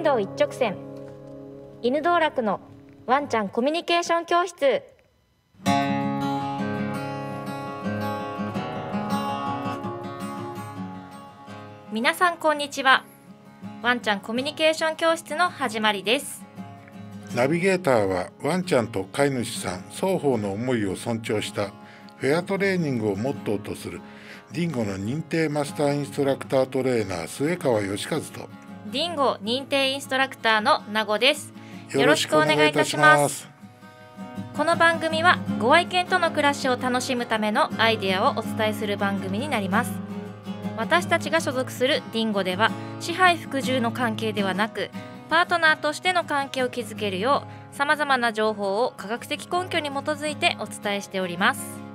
犬道一直線。犬道楽のワンちゃんコミュニケーション教室。皆さんこんにちは。ワンちゃんコミュニケーション教室の始まりです。ナビゲーターはワンちゃんと飼い主さん双方の思いを尊重したフェアトレーニングをモットーとするディンゴの認定マスターインストラクタートレーナー末川義和とディンゴ認定インストラクターの名護です。よろしくお願いいたします。この番組はご愛犬との暮らしを楽しむためのアイデアをお伝えする番組になります。私たちが所属するディンゴでは支配服従の関係ではなくパートナーとしての関係を築けるようさまざまな情報を科学的根拠に基づいてお伝えしております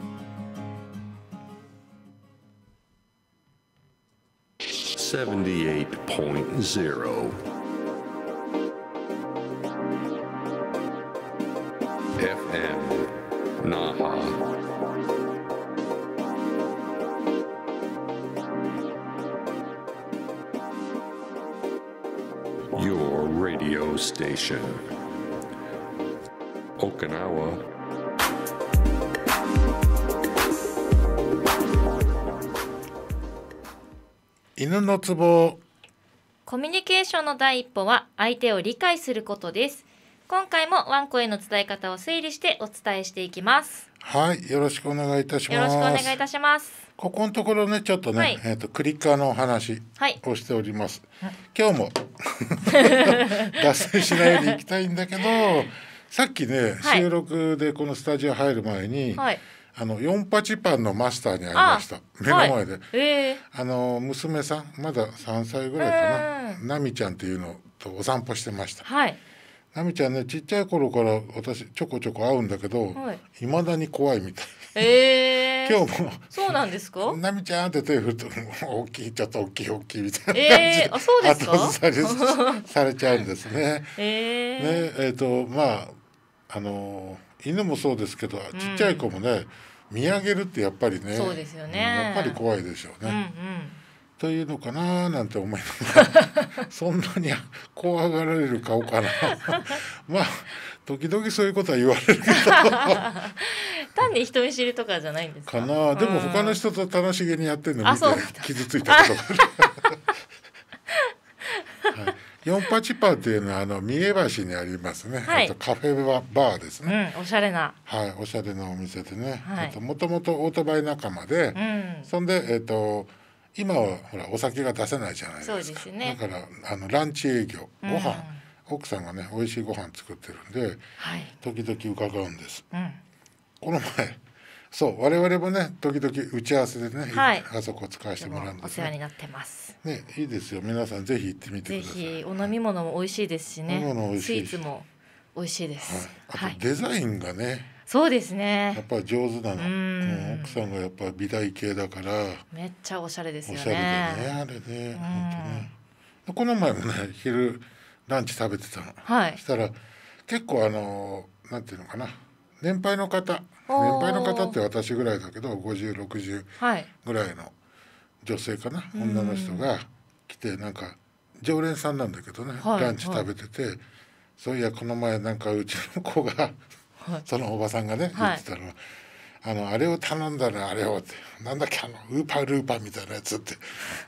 78.0 FM Naha. Your radio station. Okinawa 犬のツボコミュニケーションの第一歩は相手を理解することです。今回もワンコへの伝え方を整理してお伝えしていきます。はいよろしくお願いいたします。よろしくお願いいたします。ここのところねちょっとね、はい。えっ、とクリッカーのお話はい。をしております、今日も 脱線しないように行きたいんだけどさっきね、はい。収録でこのスタジオ入る前に、はいあの四八パンのマスターに会いました。目の前で、はい、ええ。あの娘さんまだ3歳ぐらいかな、ナミちゃんっていうのとお散歩してました。はい。ナミちゃんねちっちゃい頃から私ちょこちょこ会うんだけど、はい。いまだに怖いみたい。ええ。今日も。そうなんですか「ナミちゃん」って手振ると「大きいちょっと大きい大きい」みたいな感じで、えーあそうですか？後ずさりさ れちゃうんですね。ええ。ねえっ、とまああの犬もそうですけどちっちゃい子もね、見上げるってやっぱりねそうですよね。んやっぱり怖いでしょうね。うんうん。というのかななんて思いながら そんなに怖がられる顔かな。まあ時々そういうことは言われるけど。単に人見知りとかじゃないんですか？かな。でも他の人と楽しげにやってるの見て傷ついたことがある。はい四八パーっていうのはあの三重橋にありますね、はい。あとカフェババーですうね、んおしゃれな。はいおしゃれなお店でね、はい。あともともとオートバイ仲間で、うん。そんでえっ、と今はほらお酒が出せないじゃないですか。そうですね。だからあのランチ営業ご飯、うん奥さんがね美味しいご飯作ってるんではい。時々伺うんです。うん。この前そう我々もね時々打ち合わせでね、はい。あそこ使わせてもらうんですね。お世話になってます。ねいいですよ。皆さんぜひ行ってみてぜください。ひお飲み物も美味しいですしね。スしいし。イーツも美味しいではい。す、あはい。とデザインがねそうですやっねぱり上手なの。奥さんがやっぱ美大系だから。めっちゃおしゃれですよおしゃれでねねあれね本当ね。この前もね昼ランチ食べてたの。はい。そしたら結構あのなんていうのかな年配の方。年配の方って私ぐらいだけど5060はい。ぐらいの女性かな。女の人が来てなんか常連さんなんだけどね、はいランチ食べてて、そういやこの前なんかうちの子が、はい。そのおばさんがね言はい。ってたのは、あのあれを頼んだらあれをってなんだっけあのウーパールーパーみたいなやつって。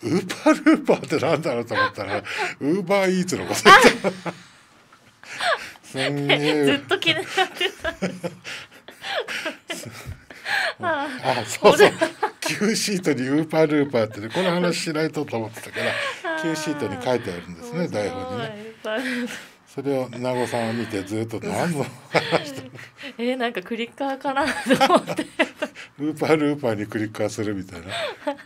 ウーパールーパーってなんだろうと思ったらウーバーイーツのこと言ってた すんげずえっと気になってたあそうそう。Q シートにウーパールーパーってねこの話しないとと思ってたから Q シートに書いてあるんですね台本にね。ねそれを名護さんは見てずっと何のえー、なんかクリッカーかなと思って。ウーパールーパーにクリッカーするみたいな。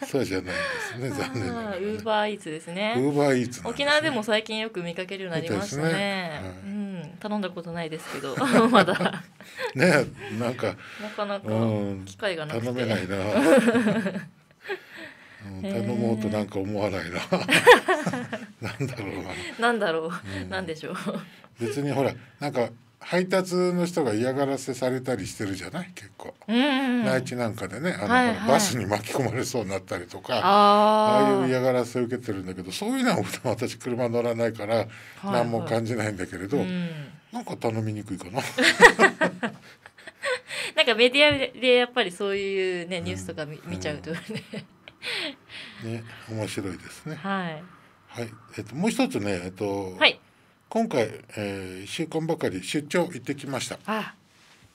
そうじゃないんですね残念ながらウーバーイーツですね。ウーバーイーツなんす沖縄でも最近よく見かけるようになりましたねね。はい。うん、頼んだことないですけど。まだ。なねなんかかなかうん機会がなくて。頼めないな、うん、頼もうとなんか思わないななんだろうな。なんだろう、なんでしょう。別にほらなんか配達の人が嫌がらせされたりしてるじゃない？結構、うん。うん内地なんかでね。あの、はいはい。バスに巻き込まれそうになったりとか。あああいうー嫌がらせを受けてるんだけどそういうのは私車乗らないから何も感じないんだけれど、うん。なんか頼みにくいかな。なんかメディアでやっぱりそういうねニュースとか見,、見ちゃうとね。ね面白いですね。はいはい。えっともう一つねえっと、はい。今回、えー、1週間ばかり出張行ってきました。あ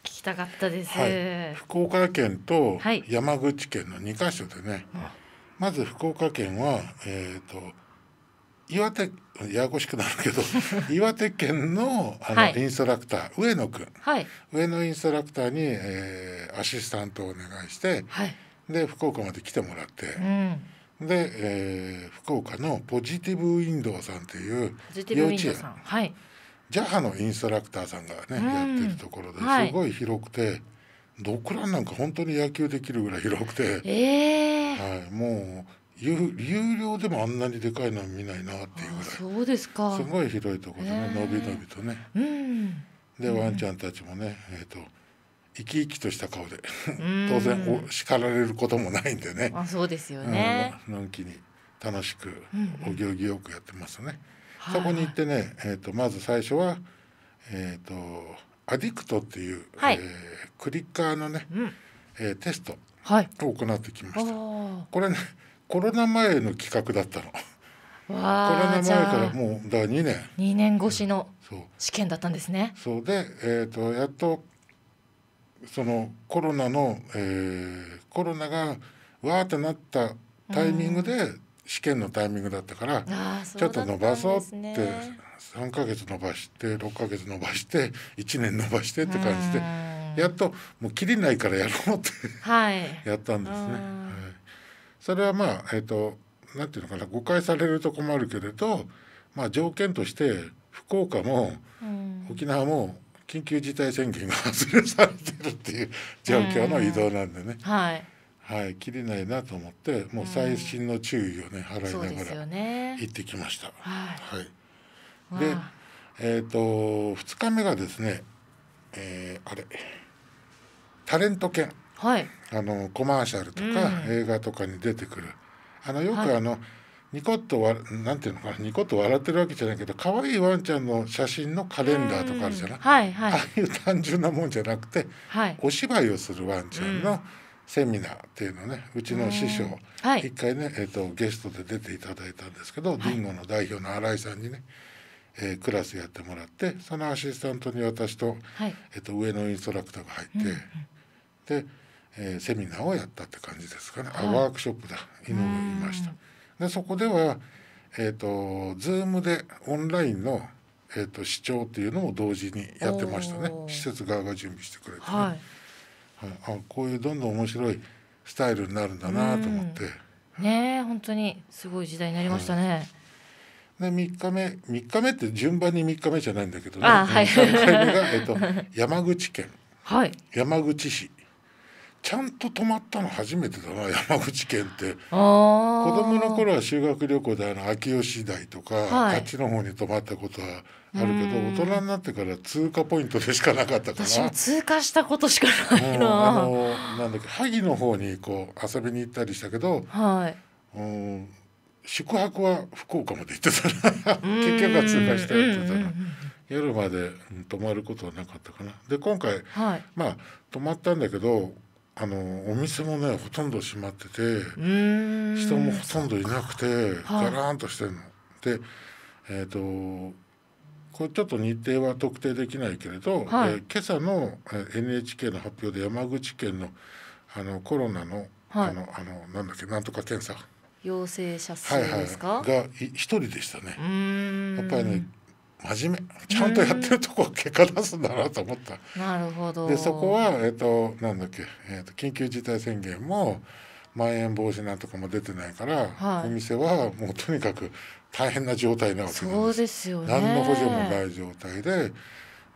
聞きたかったです、はい、福岡県とはい。山口県の2カ所でね、まず福岡県は、えー、と岩手ややこしくなるけど 岩手県のあの、はい。インストラクター上野くん。はい。上野インストラクターに、えーアシスタントをお願いしてはい。で福岡まで来てもらってうんで、えー福岡のポジティブウィンドウさんっていうポジティブウィンドウさん。はい。ジャハのインストラクターさんがね、うん。やってるところではい。すごい広くて、ドッグランなんか本当に野球できるぐらい広くて、ええはい、もう有有料でもあんなにでかいのは見ないなっていうぐらい。すそうですか。ごい広いところでねへー。のびのびとね。うん。でワンちゃんたちもね、えー、と生き生きとした顔で。ん。当然お叱られることもないんでね、あそうですよね、うん。のんきに楽しくうんお行儀よくやってますね。はいそこに行ってね、えー、とまず最初は、えー、とアディクトっていう、はい。えークリッカーのね、うん。えーテストはい。を行ってきました。おこれねコロナ前の企画だったの。コロナ前からあ。もうだから2年。2年越しの試験だったんですね。そうで、えー、とやっとそのコロナの、えーコロナがわーってなったタイミングで試験のタイミングだったから、ちょっと伸ばそうってだったんですね。3ヶ月伸ばして6ヶ月伸ばして1年伸ばしてって感じでうんやっともう切りないからやろうってはい。やったんですね。うん。はい、それはまあえっ、となんていうのかな誤解されるとこもあるけれど、まあ条件として福岡もうん。沖縄も緊急事態宣言が発令されてるっていう状況の移動なんでね、はい。はい、切れないなと思ってもう細心の注意をね払いながらね。行ってきました。はい。はい、でえっ、と2日目がですね、えーあれ。タレント犬。はい。あのコマーシャルとか、うん。映画とかに出てくる。あのよくはい。あの、ニコッとわなんていうのかなニコッと笑ってるわけじゃないけど可愛いワンちゃんの写真のカレンダーとかあるじゃない、うん。はいはい。ああいう単純なもんじゃなくてはい。お芝居をするワンちゃんうん。のセミナーっていうのねうちの師匠うん。はい。一回ね、えー、とゲストで出ていただいたんですけど、ディンゴの代表の新井さんにね、えークラスやってもらってそのアシスタントに私と,、はい。えー、と上のインストラクターが入って、で、えーセミナーをやったって感じですかね、あはい。ワークショップだ。犬がいました。でそこでは、えー、と Zoom でオンラインの、えー、と視聴っていうのも同時にやってましたね。施設側が準備してくれてね、はい。はい。あこういうどんどん面白いスタイルになるんだなと思って、ねえ本当にすごい時代になりましたね、で3日目3日目って順番に3日目じゃないんだけどね。あはい。3回目が、えっと、山口県。はい。山口市ちゃんと泊まったの初めてだな 山口県って。子供の頃は修学旅行であの秋吉台とか、はい。あっちの方に泊まったことはあるけうん。ど大人になってから通過ポイントでしかなかったから。私も通過したことしかないうんあな、のなんだっけ萩の方にこう遊びに行ったりしたけど、はい。うん、宿泊は福岡まで行ってたな。結局は通過してやってたな。夜まで、うん泊まることはなかったかな。で今回はい。まあ泊まったんだけどあのお店もねほとんど閉まってて人もほとんどいなくてはい。ガラーンとしてるの。でえっ、とこれちょっと日程は特定できないけれど、はい。えー今朝のえー NHK の発表で山口県のあのコロナの、はい。あのあのなんだっけなんとか検査。陽性者数はいはい。ですか、がい一人でしたね。やっぱりね真面目ちゃんとやってるとこは結果出すんだなと思った。なるほど。でそこはえっ、となんだっけ、えー、と緊急事態宣言もまん延防止なんとかも出てないから、はい。お店はもうとにかく大変な状態なわけそうです。よね。何の補助もない状態で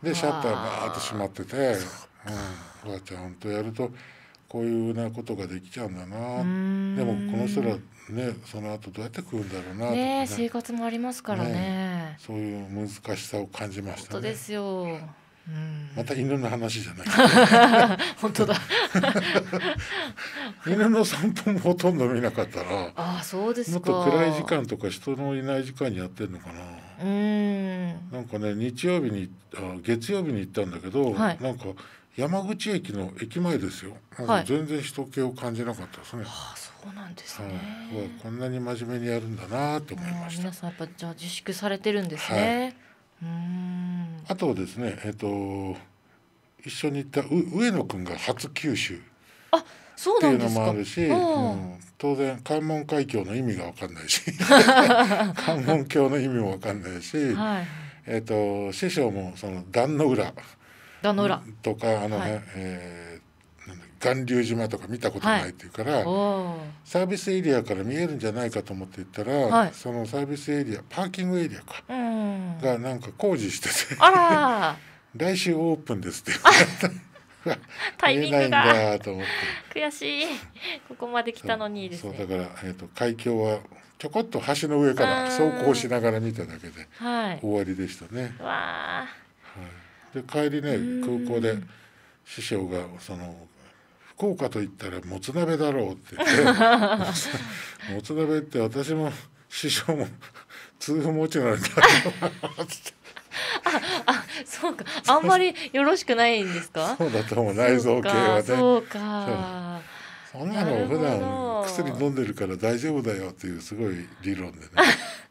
でシャッターバーッと閉まってて、うん、ちゃん本当やるとこういうなことができちゃうんだな。ん。でもこの人らねその後どうやって食うんだろうなね。ねえ生活もありますからねそういう難しさを感じましたね。本当ですよ。うん。また犬の話じゃない。本当だ。犬の散歩もほとんど見なかったなああそうですか。もっと暗い時間とか人のいない時間にやってんのかな。うーん。なんかね日曜日にあ月曜日に行ったんだけど、はい。なんか山口駅の駅前ですよ。全然人気を感じなかったですね、ああそうなんですはい。ね、うわこんなに真面目にやるんだなと思いあました。あ皆さんやっぱじゃあ自粛されてるんですね、うーん。あとですねえっ、と一緒に行ったう上野くんが初九州そうっていですかもあるし、うんうん。当然関門海峡の意味が分かんないし。関門橋の意味も分かんないし、はい。えっ、と師匠もその壇の浦壇の浦とかあの、はい。えー巌流島とか見たことないっていうから、おー。サービスエリアから見えるんじゃないかと思って行ったら、はい。そのサービスエリアパーキングエリアかうん。がなんか工事してて。来週オープンですって。タイミングが。ないんだと思って。悔しい。ここまで来たのにですね。そうだから、えー、と海峡はちょこっと橋の上から走行しながら見ただけではい。終わりでしたね。わあで帰りねうん。空港で師匠がその福岡と言ったらもつ鍋だろうって言って。もつ鍋って私も師匠も痛風持ちなんだって。そうか。あんまりよろしくないんですか？そうだと思う。内臓系はね。そうかそんなの普段薬飲んでるから大丈夫だよっていうすごい理論でね。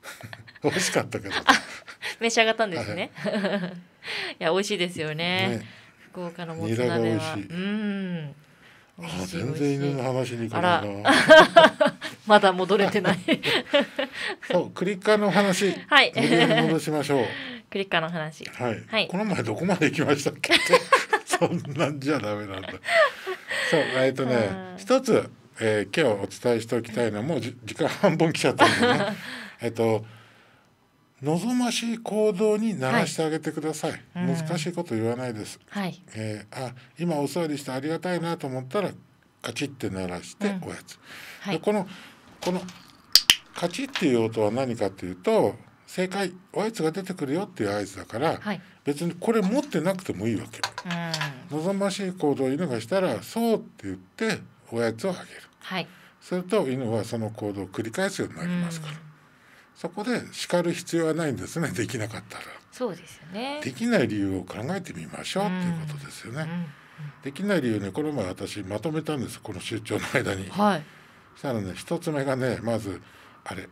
美味しかったけど。召し上がったんですね。いや美味しいですよね。ね。福岡のもつ鍋は。うん。あ全然犬の話に まだ戻れてない。そうクリッカーの話はい。戻しましょう。クリッカーの話。はい、はい。この前どこまで行きましたっけ？そんなんじゃダメなんだ。そうえっ、とねはい一つ、えー今日お伝えしておきたいのはもうじ時間半分来ちゃったんでね。えっと望ましい行動に慣らしてあげてください、うん。難しいこと言わないです、はい。えーあ今お座りしてありがたいなと思ったらカチッて鳴らしてうん。おやつ、はい。でこのこのカチッっていう音は何かっていうと正解おやつが出てくるよっていう合図だから、はい。別にこれ持ってなくてもいいわけ。うん。望ましい行動を犬がしたら「そう」って言っておやつをあげる。はい。すると犬はその行動を繰り返すようになりますから、うんそこで叱る必要はないんですねできなかったら。そうですよね。できない理由を考えてみましょうっていうことですよね、うんできない理由ねこの前私まとめたんですこの出張の間に。はい。そしたらね一つ目がねまずあれ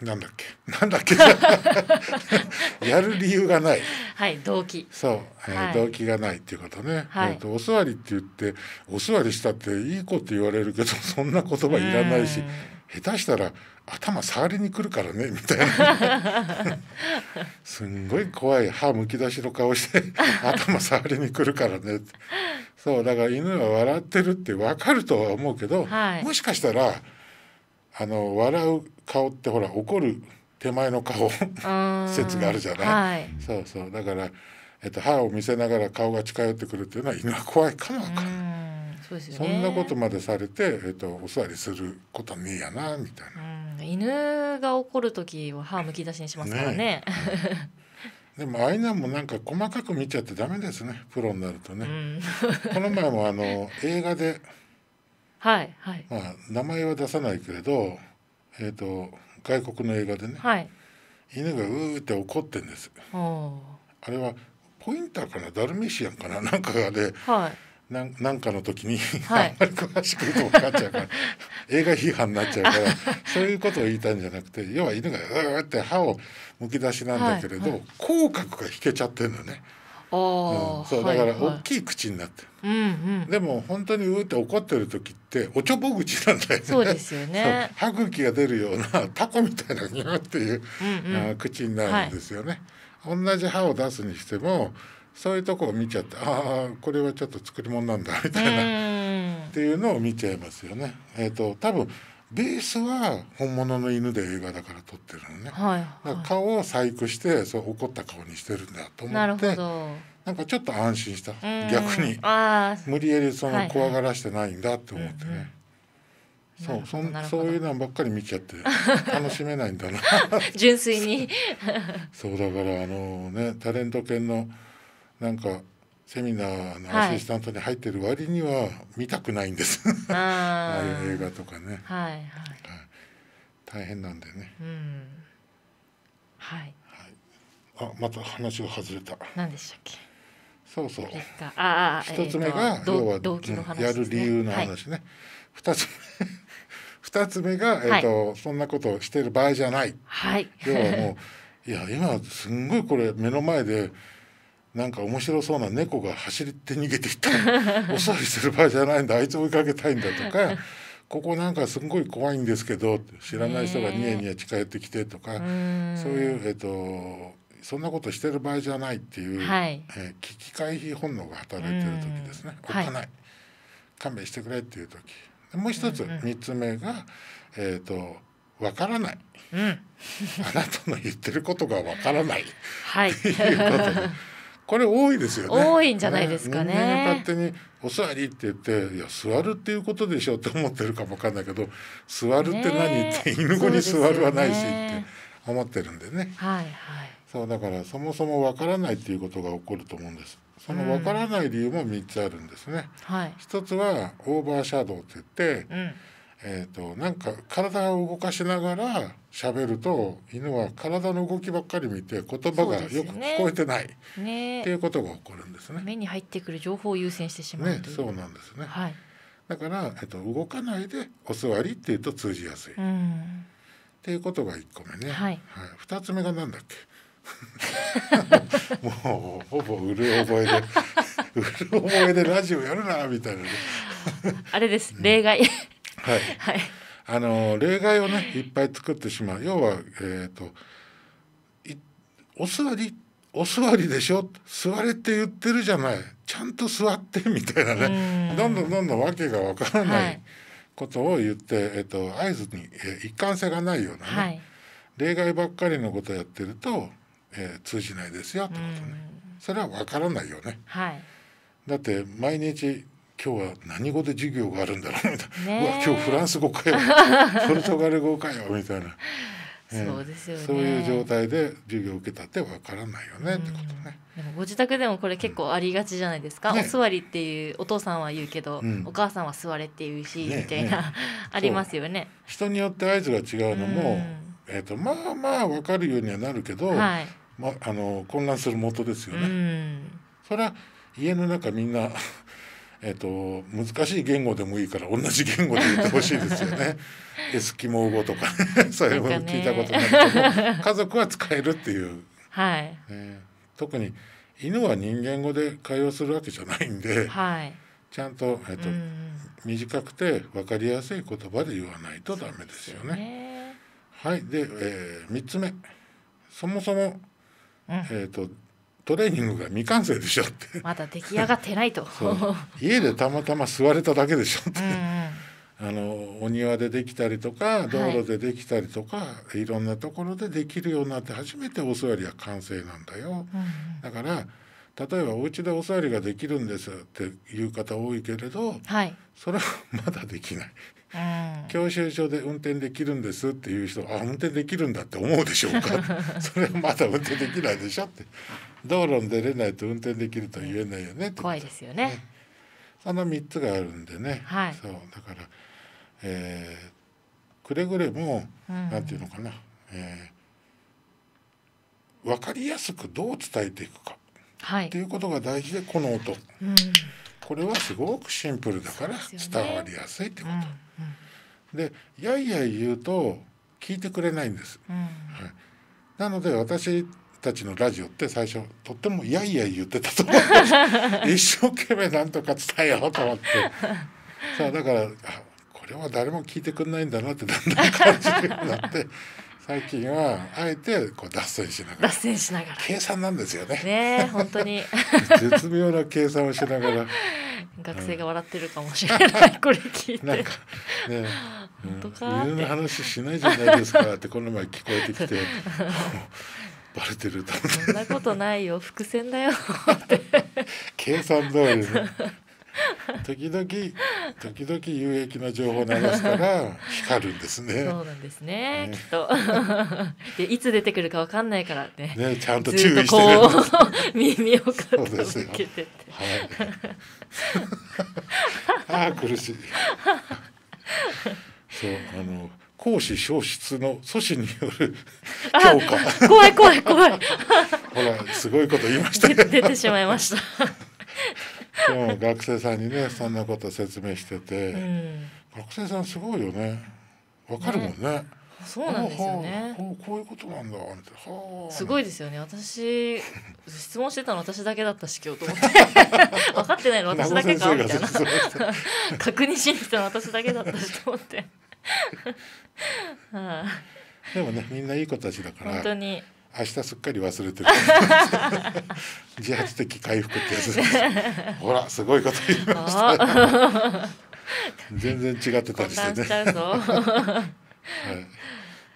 なんだっけ？なんだっけ？やる理由がない。はい動機。そう、えーはい。動機がないっていうことね、はい。えーとお座りって言ってお座りしたっていい子って言われるけどそんな言葉いらないし。うん下手したら頭触りに来るからねみたいな。すんごい怖い歯むき出しの顔して頭触りに来るからね。そうだから犬は笑ってるって分かるとは思うけど、はい。もしかしたらあの笑う顔ってほら怒る手前の顔うん。説があるじゃない？はい。そうそう。だから、えっと、歯を見せながら顔が近寄ってくるっていうのは犬は怖いかもわかんない、うんそうですよそねんなことまでされて、えっと、お座りすることねえやなみたいな。うん。犬が怒る時は歯むき出しにしますからね。でもああいうのもなんか細かく見ちゃってダメですね。プロになるとね、うん。この前もあの映画で、はいはい。まあ、名前は出さないけれど、えっと外国の映画でね。はい。犬がうーって怒ってんです。あれはポインターかな？ダルメシアンかな？なんかがではいなんなんかの時に、はい。あんまり詳しく言うと分かっちゃうから 映画批判になっちゃうからそういうことを言いたいんじゃなくて要は犬がうーって歯をむき出しなんだけれど、はいはい。口角が引けちゃってるのね、あうん。ーそうだからはい。はい大きい口になってる、うんうん。でも本当にうーって怒ってる時っておちょぼ口なんだよね。そうですよね。歯茎が出るようなタコみたいなニューっていう、うんうん。口になるんですよね、同じ歯を出すにしてもそういうとこを見ちゃってああこれはちょっと作り物なんだみたいな、うん。っていうのを見ちゃいますよね。えっ、と多分ベースは本物の犬で映画だから撮ってるのね。はいは顔を細工してそう怒った顔にしてるんだと思ってなんかちょっと安心した。うん。逆に。無理やりそはいはいの怖がらしてないんだって思ってね。うんうんそうそそういうのばっかり見ちゃって楽しめないんだな。純粋に。そうだからあのねタレント犬のなんかセミナーのアシスタントに入ってる割には見たくないんです、あ あいう映画とかね。はいはい。大変なんでね。うん。はい。あまた話が外れた。何でしたっけ？そうそう。一つ目が、えーと要は、動動機の話うんやる理由のはい。話ね二、つ目二つ目が、えーとそんなことをしてる場合じゃない。はい。要はもういや今すんごいこれ目の前でなんか面白そうな猫が走って逃げていった。お座りする場合じゃないんだ。あいつ追いかけたいんだとか。ここなんかすんごい怖いんですけど。知らない人がニヤニヤ近寄ってきてとか、うんそういう、えっとそんなことしてる場合じゃないっていう、はい。えー危機回避本能が働いてる時ですね。うん。おっかない、勘弁してくれっていう時。でもう一つ、三つ目がえっ、とわからない。うん。あなたの言ってることがわからない。はい。っていうことで これ多いですよね。多いんじゃないですかね人間が勝手に「お座り」って言って「いや座るっていうことでしょ」って思ってるかもわかんないけど「座るって何?」ねって犬語に「座る」はないしって思ってるんでね。はいはいそうだからそもそもわからないっていうことが起こると思うんです。そのわからない理由も3つあるんですね。はい一つはオーバーシャドウって言って、うんえっ、となんか体を動かしながら喋ると犬は体の動きばっかり見て言葉がよく聞こえてない、ね。っていうことが起こるんですね。目に入ってくる情報を優先してしまうねそうなんですね。はい。だから、えっと、動かないでお座りっていうと通じやすい、っうん。ていうことが1個目ね。はい。2つ目がなんだっけ？もうほぼうる覚えでうる覚えでラジオやるなみたいなね。あれです。例外はい。はい。あの例外をねいっぱい作ってしまう。要はえっ、といお座りお座りでしょ？座れって言ってるじゃない。ちゃんと座ってみたいなね。うん。どんどんどんどんわけがわからなはい。いことを言って、えっと合図に、えー一貫性がないようなね、はい。例外ばっかりのことをやってると、えー通じないですよってことね。それはわからないよね。はい。だって毎日今日は何語で授業があるんだろうみたいな、うわ今日フランス語かよ。ポルトガル語かよみたいな、え ーそうですよね。そういう状態で授業を受けたってわからないよねってことね。でもご自宅でもこれ結構ありがちじゃないですか、ねお座りっていうお父さんは言うけど、うん。お母さんは座れって言うし、ねみたいな、ね ありますよね。人によって合図が違うのも、うん。えー、とまあまあ分かるようにはなるけど、はい、まあの混乱する元ですようね。ん、それは家の中みんなえっと難しい言語でもいいから同じ言語で言ってほしいですよね。エスキモー語とかね。そういうの聞いたことないけど、家族は使えるっていう、はい、ね、特に犬は人間語で会話するわけじゃないんではい、ちゃんと,、えっとうん、短くて分かりやすい言葉で言わないとダメですよね。ね。はい。で、えー、3つ目。そもそも、うん。えー、とトレーニングが未完成でしょって。まだ出来上がってないと。家でたまたま座れただけでしょって、うんうん、あのお庭でできたりとか道路でできたりとか、い、ろんなところでできるようになって初めてお座りは完成なんだよ。うんだから例えばお家でお座りができるんですっていう方多いけれどはい、それはまだできない。うん、教習所で運転できるんですっていう人あ運転できるんだって思うでしょうか？それはまだ運転できないでしょって。道路に出れないと運転できるとは言えないよね怖いですよね。その3つがあるんでね、はい。そうだから、えーくれぐれも、うん。なんていうのかな、えー分かりやすくどう伝えていくかはい。って、いうことが大事でこの音。うん、これはすごくシンプルだから伝わりやすいってこうん、と。でやいやい言うと聞いてくれないんです。うん、なので私たちのラジオって最初とってもやいやい言ってたと思うんです。一生懸命なんとか伝えようと思って。さあだからあこれは誰も聞いてくれないんだなってだんだん感じるようになって最近はあえてこう脱線しなが脱ら線しながら。計算なんですよね。ねえ、本当に。絶妙な計算をしながら。学生が笑ってるかもしれない。これ聞いて。なんかね。本当かって。犬の話しないじゃないですかってこの前聞こえてきて。バレてると思ってそんなことないよ、伏線だよ。計算通りね 時々時々有益な情報を流したら 光るんですね。そうなんですねねきっと でいつ出てくるかわかんないからねねちゃんとず注意してる耳をそうですよ傾けててはい。ああ苦しい。そうあの講師消失の阻止による強化。怖い怖い怖いほらすごいこと言いました。出てしまいました、今日も学生さんにねそんなこと説明してて、うん、学生さんすごいよね。わかるもんね。そうなんですよね。ほうこういうことなんだみたいな。はあ。すごいですよね。私質問してたの私だけだったし今日と思って。分かってないの私だけか？みたいな。確認しに来たの私だけだったしと思って。はあでもねみんないい子たちだから。本当に明日すっかり忘れてる。自発的回復ってやつです。ほらすごいこと言いましたあ 全然違ってた混りしてね、はい、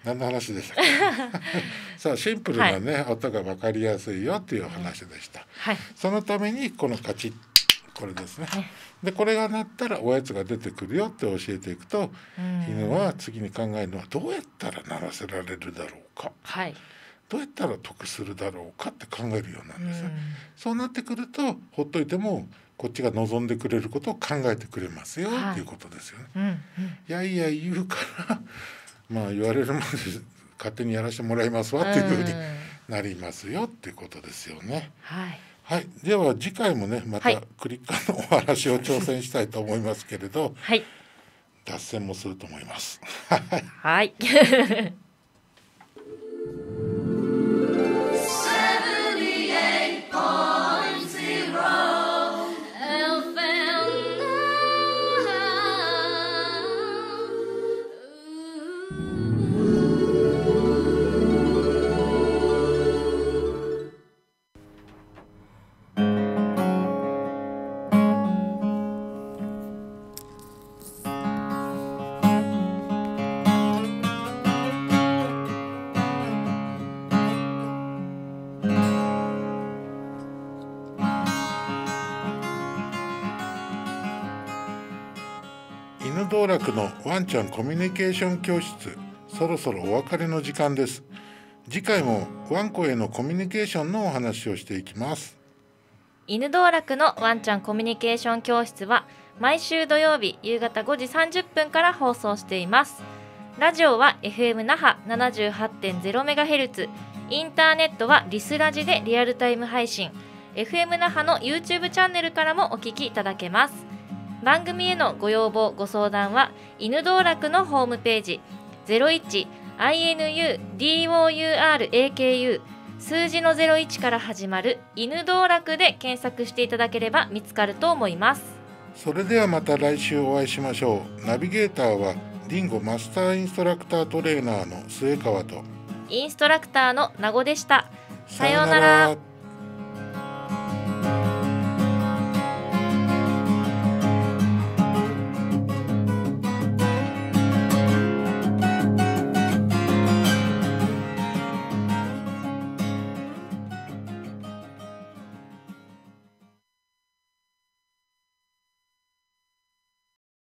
何の話でしたさあシンプルなね、音が分かりやすいよっていう話でした。はい。そのためにこのカチッこれですね。ねでこれが鳴ったらおやつが出てくるよって教えていくとうん。犬は次に考えるのはどうやったら鳴らせられるだろうか。はいどうやったら得するだろうかって考えるようになるんですね。うん。そうなってくるとほっといてもこっちが望んでくれることを考えてくれますよ、はい。っていうことですよね。うんうん。いやいや言うから まあ言われるまで 勝手にやらせてもらいますわっていうふうにうん。なりますよっていうことですよね。はい。はい、では次回もねまたはい。クリッカーのお話を挑戦したいと思いますけれどはい。脱線もすると思います。はい 犬道楽のワンちゃんコミュニケーション教室。そろそろお別れの時間です。次回もワンコへのコミュニケーションのお話をしていきます。犬道楽のワンちゃんコミュニケーション教室は毎週土曜日夕方5時30分から放送しています。ラジオは FM 那覇 78.0MHz インターネットはリスラジでリアルタイム配信。FM 那覇の YouTube チャンネルからもお聞きいただけます。番組へのご要望ご相談は犬道楽のホームページ 01INUDOURAKU 数字の01から始まる犬道楽で検索していただければ見つかると思います。それではまた来週お会いしましょう。ナビゲーターはディンゴマスターインストラクタートレーナーの末川とインストラクターの名護でした。さようなら